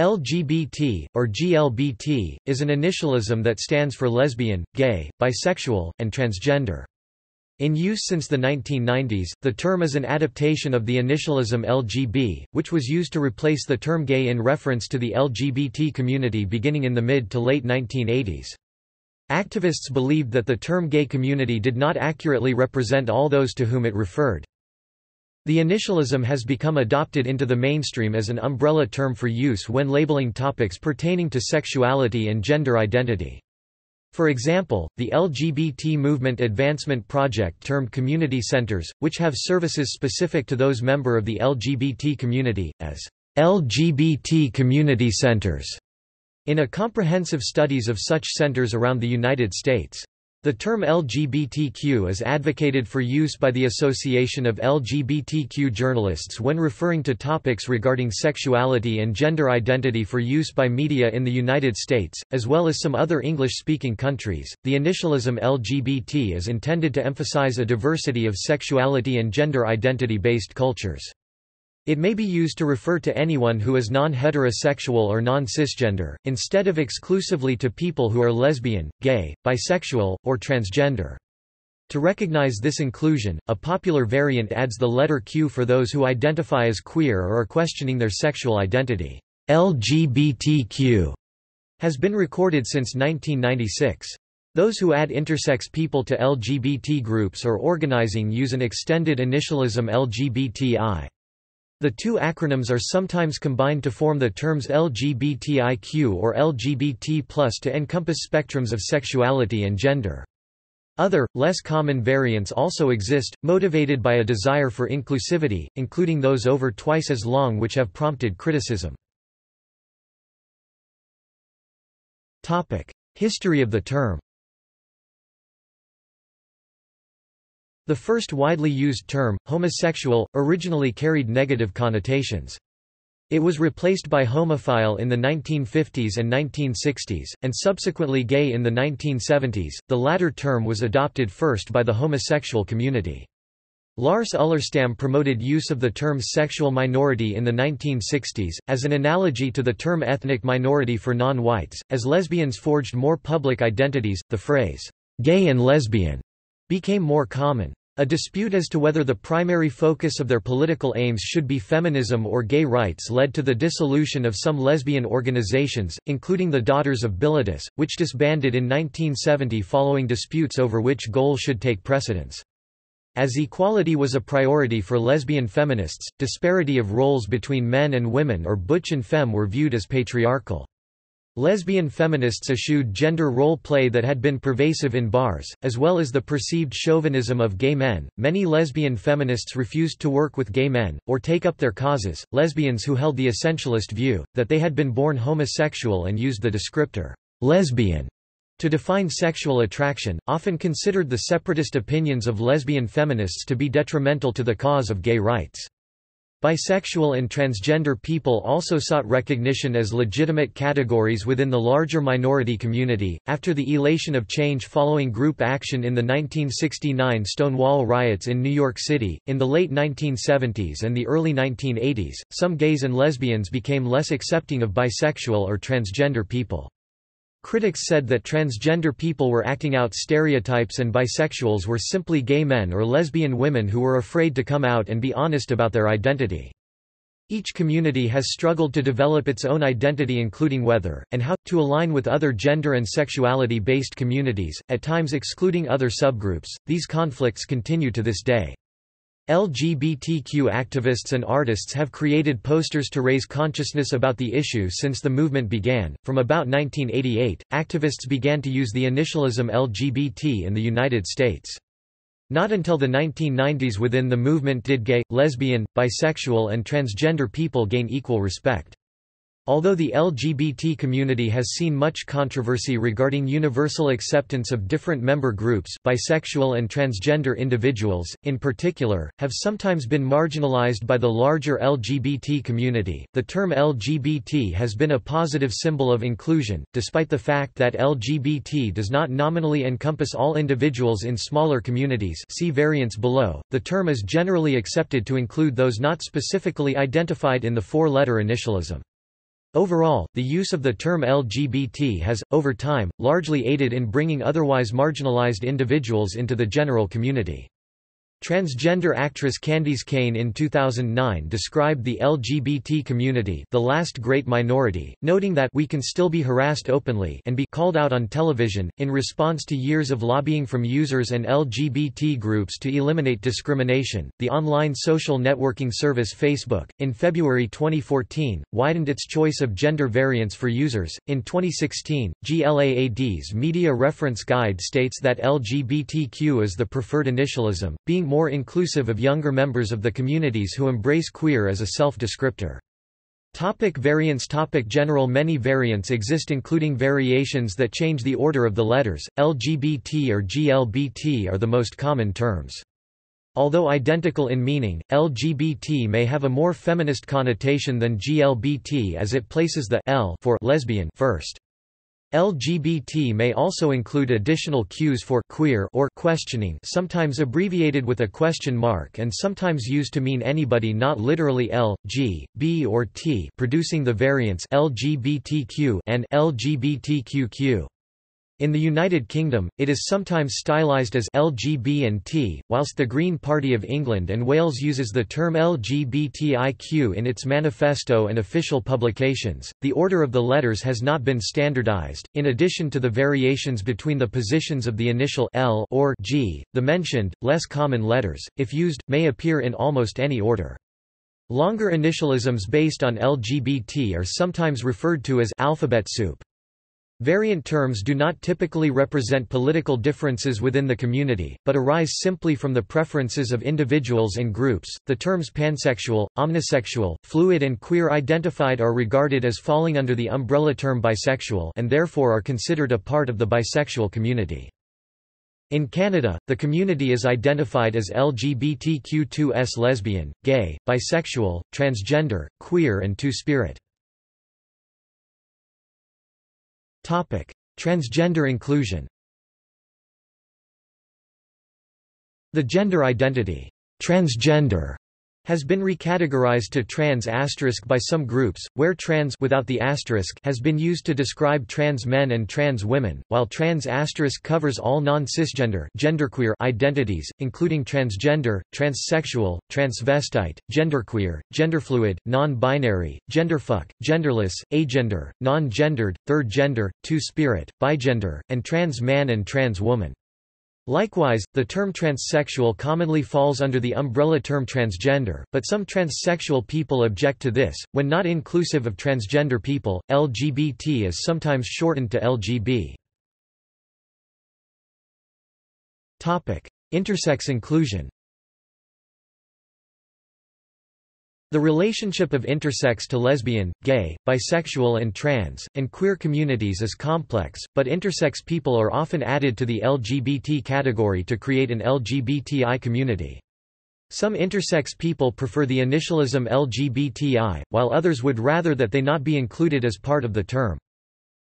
LGBT, or GLBT, is an initialism that stands for lesbian, gay, bisexual, and transgender. In use since the 1990s, the term is an adaptation of the initialism LGB, which was used to replace the term gay in reference to the LGBT community beginning in the mid to late 1980s. Activists believed that the term gay community did not accurately represent all those to whom it referred. The initialism has become adopted into the mainstream as an umbrella term for use when labeling topics pertaining to sexuality and gender identity. For example, the LGBT Movement Advancement Project termed community centers, which have services specific to those member of the LGBT community, as LGBT community centers, in a comprehensive studies of such centers around the United States. The term LGBTQ is advocated for use by the Association of LGBTQ Journalists when referring to topics regarding sexuality and gender identity for use by media in the United States, as well as some other English speaking countries. The initialism LGBT is intended to emphasize a diversity of sexuality and gender identity based cultures. It may be used to refer to anyone who is non-heterosexual or non-cisgender, instead of exclusively to people who are lesbian, gay, bisexual, or transgender. To recognize this inclusion, a popular variant adds the letter Q for those who identify as queer or are questioning their sexual identity. LGBTQ has been recorded since 1996. Those who add intersex people to LGBT groups or organizing use an extended initialism LGBTI. The two acronyms are sometimes combined to form the terms LGBTIQ or LGBT to encompass spectrums of sexuality and gender. Other, less common variants also exist, motivated by a desire for inclusivity, including those over twice as long which have prompted criticism. History of the term The first widely used term, homosexual, originally carried negative connotations. It was replaced by homophile in the 1950s and 1960s, and subsequently gay in the 1970s. The latter term was adopted first by the homosexual community. Lars Ullerstam promoted use of the term sexual minority in the 1960s, as an analogy to the term ethnic minority for non-whites. As lesbians forged more public identities, the phrase, gay and lesbian, became more common. A dispute as to whether the primary focus of their political aims should be feminism or gay rights led to the dissolution of some lesbian organizations, including the Daughters of Bilitis, which disbanded in 1970 following disputes over which goal should take precedence. As equality was a priority for lesbian feminists, disparity of roles between men and women or butch and femme were viewed as patriarchal. Lesbian feminists eschewed gender role play that had been pervasive in bars, as well as the perceived chauvinism of gay men. Many lesbian feminists refused to work with gay men, or take up their causes. Lesbians who held the essentialist view, that they had been born homosexual and used the descriptor, lesbian, to define sexual attraction, often considered the separatist opinions of lesbian feminists to be detrimental to the cause of gay rights. Bisexual and transgender people also sought recognition as legitimate categories within the larger minority community. After the elation of change following group action in the 1969 Stonewall riots in New York City, in the late 1970s and the early 1980s, some gays and lesbians became less accepting of bisexual or transgender people. Critics said that transgender people were acting out stereotypes and bisexuals were simply gay men or lesbian women who were afraid to come out and be honest about their identity. Each community has struggled to develop its own identity including whether, and how, to align with other gender and sexuality-based communities, at times excluding other subgroups. These conflicts continue to this day. LGBTQ activists and artists have created posters to raise consciousness about the issue since the movement began. From about 1988, activists began to use the initialism LGBT in the United States. Not until the 1990s within the movement did gay, lesbian, bisexual and transgender people gain equal respect. Although the LGBT community has seen much controversy regarding universal acceptance of different member groups bisexual and transgender individuals, in particular, have sometimes been marginalized by the larger LGBT community, the term LGBT has been a positive symbol of inclusion, despite the fact that LGBT does not nominally encompass all individuals in smaller communities see variants below, the term is generally accepted to include those not specifically identified in the four-letter initialism. Overall, the use of the term LGBT has, over time, largely aided in bringing otherwise marginalized individuals into the general community. Transgender actress Candis Cayne in 2009 described the LGBT community the last great minority, noting that we can still be harassed openly and be called out on television, in response to years of lobbying from users and LGBT groups to eliminate discrimination. The online social networking service Facebook, in February 2014, widened its choice of gender variants for users. In 2016, GLAAD's Media Reference Guide states that LGBTQ is the preferred initialism, being more inclusive of younger members of the communities who embrace queer as a self-descriptor. Topic variants Topic General Many variants exist including variations that change the order of the letters, LGBT or GLBT are the most common terms. Although identical in meaning, LGBT may have a more feminist connotation than GLBT as it places the L for lesbian first. LGBT may also include additional Qs for queer or questioning sometimes abbreviated with a question mark and sometimes used to mean anybody not literally L, G, B or T producing the variants LGBTQ and LGBTQQ. In the United Kingdom, it is sometimes stylized as LGB and T, whilst the Green Party of England and Wales uses the term LGBTIQ in its manifesto and official publications. The order of the letters has not been standardized. In addition to the variations between the positions of the initial L or G, the mentioned, less common letters, if used, may appear in almost any order. Longer initialisms based on LGBT are sometimes referred to as alphabet soup. Variant terms do not typically represent political differences within the community, but arise simply from the preferences of individuals and groups. The terms pansexual, omnisexual, fluid, and queer identified are regarded as falling under the umbrella term bisexual and therefore are considered a part of the bisexual community. In Canada, the community is identified as LGBTQ2S lesbian, gay, bisexual, transgender, queer and two-spirit. Topic: Transgender inclusion. The gender identity, transgender, has been recategorized to trans asterisk by some groups, where trans without the asterisk has been used to describe trans men and trans women, while trans asterisk covers all non-cisgender genderqueer identities, including transgender, transsexual, transvestite, genderqueer, genderfluid, non-binary, genderfuck, genderless, agender, non-gendered, third gender, two-spirit, bigender, and trans man and trans woman. Likewise, the term transsexual commonly falls under the umbrella term transgender, but some transsexual people object to this. When not inclusive of transgender people, LGBT is sometimes shortened to LGB. Topic: Intersex inclusion. The relationship of intersex to lesbian, gay, bisexual and trans, and queer communities is complex, but intersex people are often added to the LGBT category to create an LGBTI community. Some intersex people prefer the initialism LGBTI, while others would rather that they not be included as part of the term.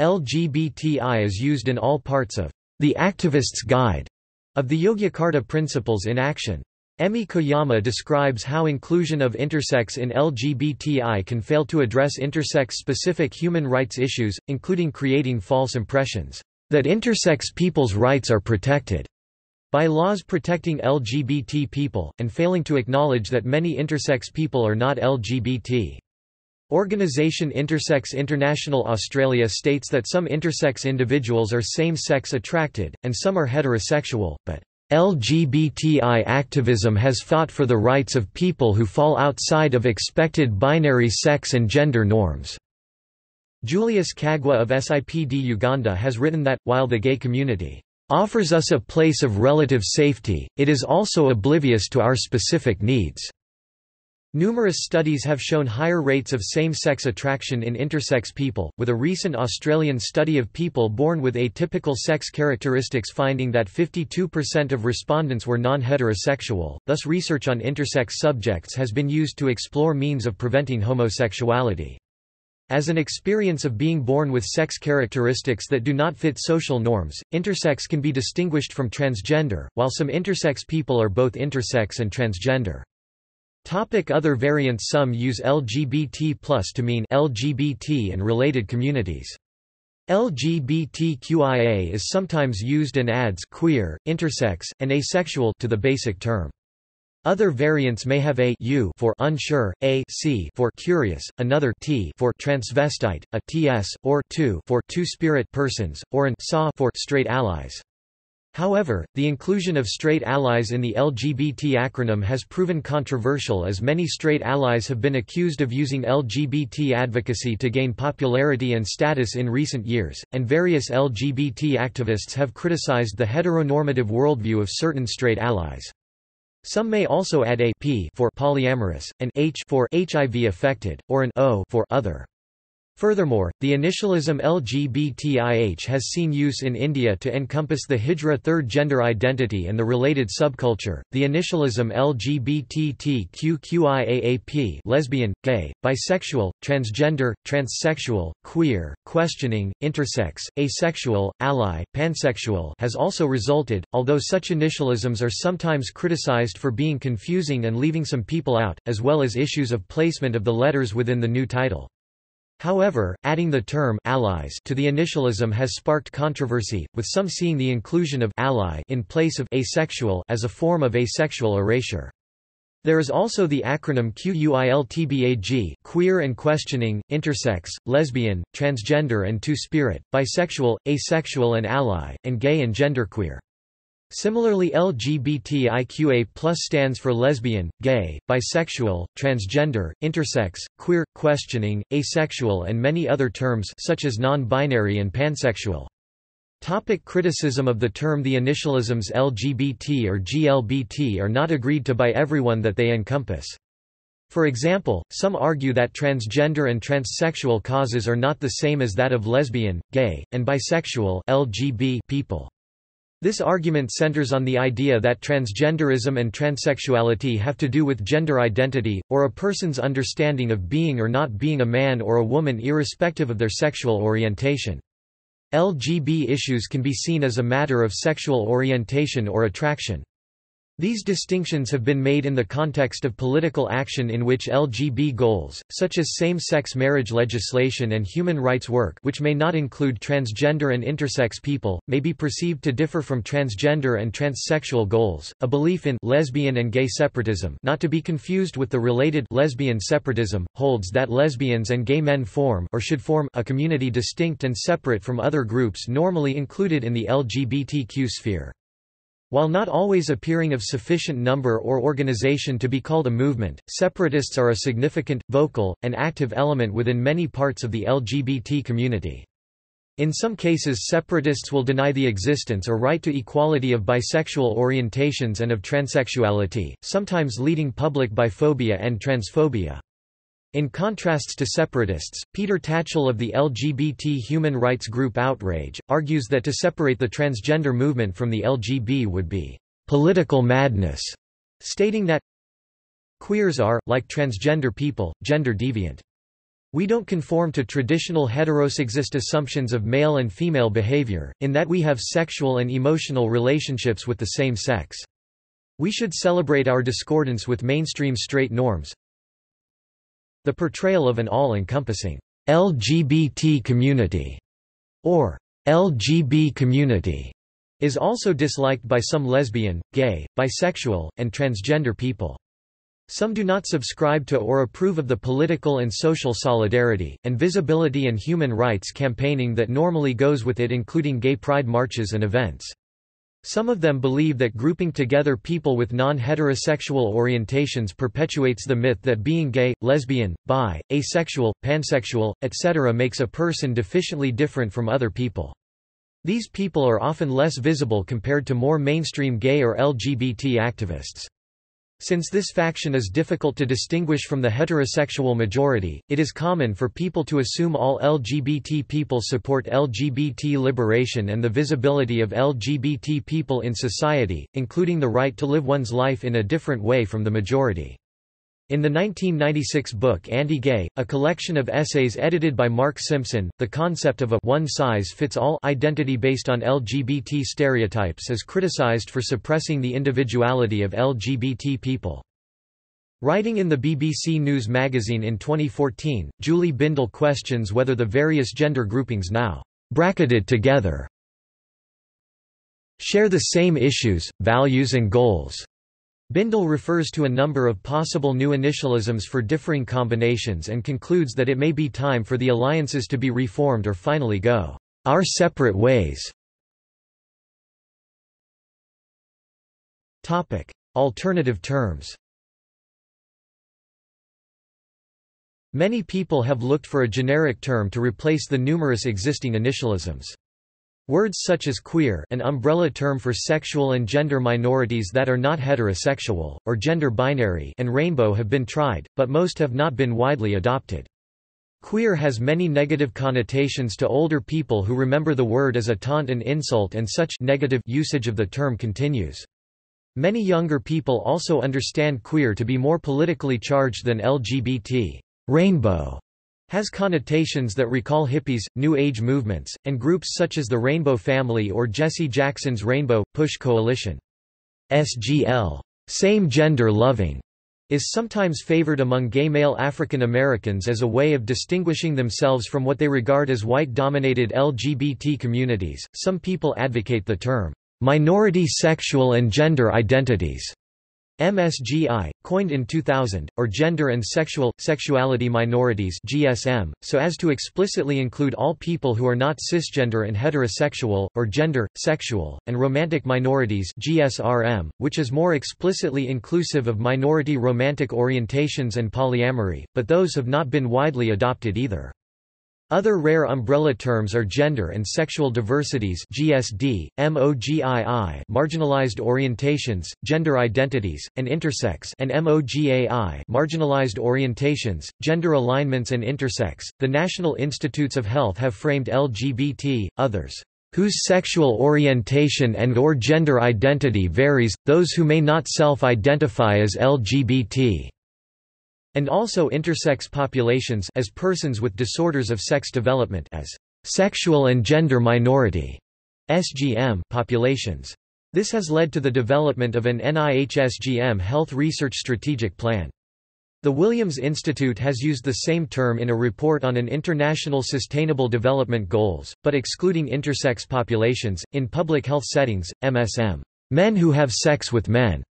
LGBTI is used in all parts of the Activist's Guide of the Yogyakarta Principles in Action. Emi Koyama describes how inclusion of intersex in LGBTI can fail to address intersex-specific human rights issues, including creating false impressions that intersex people's rights are protected by laws protecting LGBT people, and failing to acknowledge that many intersex people are not LGBT. Organisation Intersex International Australia states that some intersex individuals are same-sex attracted, and some are heterosexual, but LGBTI activism has fought for the rights of people who fall outside of expected binary sex and gender norms. Julius Kaggwa of SIPD Uganda has written that, while the gay community offers us a place of relative safety, it is also oblivious to our specific needs. Numerous studies have shown higher rates of same-sex attraction in intersex people, with a recent Australian study of people born with atypical sex characteristics finding that 52% of respondents were non-heterosexual, thus research on intersex subjects has been used to explore means of preventing homosexuality. As an experience of being born with sex characteristics that do not fit social norms, intersex can be distinguished from transgender, while some intersex people are both intersex and transgender. Topic other variants Some use LGBT plus to mean LGBT and related communities. LGBTQIA is sometimes used and adds queer, intersex, and asexual to the basic term. Other variants may have a u for unsure, a c for curious, another t for transvestite, a ts, or two for two-spirit persons, or an sa for straight allies. However, the inclusion of straight allies in the LGBT acronym has proven controversial as many straight allies have been accused of using LGBT advocacy to gain popularity and status in recent years, and various LGBT activists have criticized the heteronormative worldview of certain straight allies. Some may also add a p for polyamorous, an h for HIV affected, or an o for other. Furthermore, the initialism LGBTIH has seen use in India to encompass the Hijra third gender identity and the related subculture. The initialism LGBTQQIAAP lesbian, gay, bisexual, transgender, transsexual, queer, questioning, intersex, asexual, ally, pansexual has also resulted, although such initialisms are sometimes criticized for being confusing and leaving some people out, as well as issues of placement of the letters within the new title. However, adding the term allies to the initialism has sparked controversy, with some seeing the inclusion of ally in place of asexual as a form of asexual erasure. There is also the acronym QUILTBAG queer and questioning, intersex, lesbian, transgender and two-spirit, bisexual, asexual and ally, and gay and genderqueer. Similarly LGBTIQA stands for lesbian, gay, bisexual, transgender, intersex, queer, questioning, asexual and many other terms such as non-binary and pansexual. Topic criticism of the term The initialisms LGBT or GLBT are not agreed to by everyone that they encompass. For example, some argue that transgender and transsexual causes are not the same as that of lesbian, gay, and bisexual LGB people. This argument centers on the idea that transgenderism and transsexuality have to do with gender identity, or a person's understanding of being or not being a man or a woman irrespective of their sexual orientation. LGB issues can be seen as a matter of sexual orientation or attraction. These distinctions have been made in the context of political action in which LGB goals, such as same-sex marriage legislation and human rights work which may not include transgender and intersex people, may be perceived to differ from transgender and transsexual goals. A belief in lesbian and gay separatism not to be confused with the related lesbian separatism, holds that lesbians and gay men form or should form a community distinct and separate from other groups normally included in the LGBTQ sphere. While not always appearing of sufficient number or organization to be called a movement, separatists are a significant, vocal, and active element within many parts of the LGBT community. In some cases separatists will deny the existence or right to equality of bisexual orientations and of transsexuality, sometimes leading public biphobia and transphobia. In contrasts to separatists, Peter Tatchell of the LGBT human rights group Outrage, argues that to separate the transgender movement from the LGB would be political madness, stating that queers are, like transgender people, gender deviant. We don't conform to traditional heterosexist assumptions of male and female behavior, in that we have sexual and emotional relationships with the same sex. We should celebrate our discordance with mainstream straight norms, the portrayal of an all-encompassing LGBT community or LGB community is also disliked by some lesbian, gay, bisexual, and transgender people. Some do not subscribe to or approve of the political and social solidarity, and visibility and human rights campaigning that normally goes with it including gay pride marches and events. Some of them believe that grouping together people with non-heterosexual orientations perpetuates the myth that being gay, lesbian, bi, asexual, pansexual, etc. makes a person deficiently different from other people. These people are often less visible compared to more mainstream gay or LGBT activists. Since this faction is difficult to distinguish from the heterosexual majority, it is common for people to assume all LGBT people support LGBT liberation and the visibility of LGBT people in society, including the right to live one's life in a different way from the majority. In the 1996 book Anti-Gay, a collection of essays edited by Mark Simpson, the concept of a one-size-fits-all identity based on LGBT stereotypes is criticized for suppressing the individuality of LGBT people. Writing in the BBC News magazine in 2014, Julie Bindel questions whether the various gender groupings now bracketed together share the same issues, values and goals. Bindel refers to a number of possible new initialisms for differing combinations and concludes that it may be time for the alliances to be reformed or finally go our separate ways. Topic: Alternative terms Many people have looked for a generic term to replace the numerous existing initialisms. Words such as queer an umbrella term for sexual and gender minorities that are not heterosexual, or gender binary and rainbow have been tried, but most have not been widely adopted. Queer has many negative connotations to older people who remember the word as a taunt and insult and such negative usage of the term continues. Many younger people also understand queer to be more politically charged than LGBT. Rainbow has connotations that recall hippies, New Age movements, and groups such as the Rainbow Family or Jesse Jackson's Rainbow Push Coalition. SGL, same gender loving, is sometimes favored among gay male African Americans as a way of distinguishing themselves from what they regard as white-dominated LGBT communities. Some people advocate the term minority sexual and gender identities MSGI, coined in 2000, or Gender and Sexual, Sexuality Minorities GSM, so as to explicitly include all people who are not cisgender and heterosexual, or gender, sexual, and romantic minorities GSRM, which is more explicitly inclusive of minority romantic orientations and polyamory, but those have not been widely adopted either. Other rare umbrella terms are gender and sexual diversities GSD, MOGII marginalized orientations, gender identities, and intersex and MOGAI marginalized orientations, gender alignments and intersex. The National Institutes of Health have framed LGBT, others whose sexual orientation and or gender identity varies, those who may not self-identify as LGBT and also intersex populations as persons with disorders of sex development as sexual and gender minority SGM populations. This has led to the development of an NIH-SGM health research strategic plan. The Williams Institute has used the same term in a report on an International Sustainable Development Goals, but excluding intersex populations. In public health settings, MSM men who have sex with men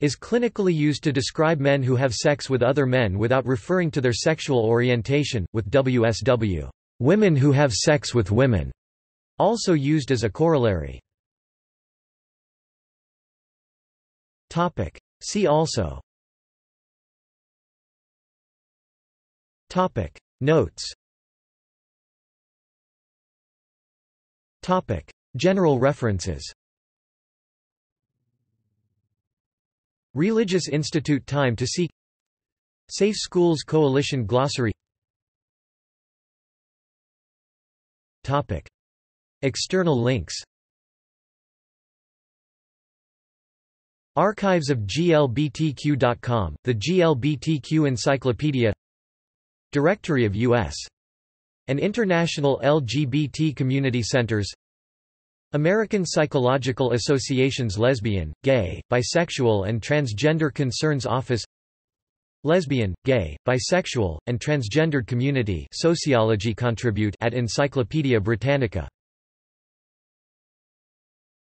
is clinically used to describe men who have sex with other men without referring to their sexual orientation, with WSW women who have sex with women also used as a corollary. See also Topic. Notes Topic. General references Religious Institute Time to Seek Safe Schools Coalition Glossary Topic. External links Archives of GLBTQ.com, the GLBTQ Encyclopedia Directory of U.S. and International LGBT Community Centers American Psychological Association's Lesbian, Gay, Bisexual and Transgender Concerns Office Lesbian, Gay, Bisexual, and Transgendered Community Sociology contribute at Encyclopædia Britannica